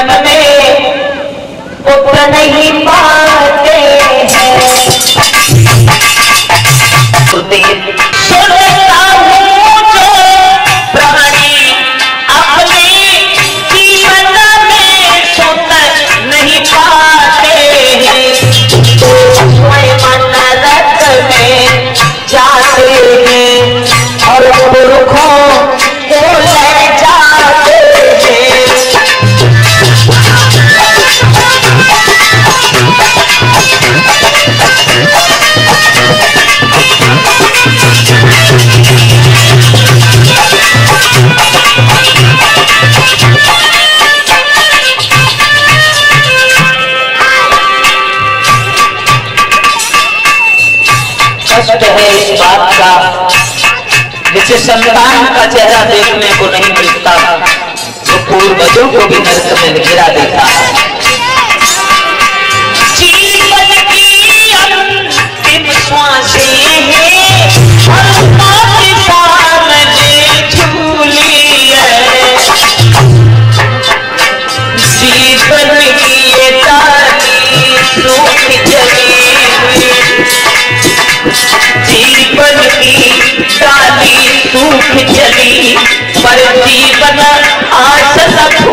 जन्म में पुत्र नहीं पा कष्ट है इस बात का, जिसे संतान का चेहरा देखने को नहीं मिलता, वो पूर्वजों को भी नरक में गिरा देता है। चली पर जीवन आस सब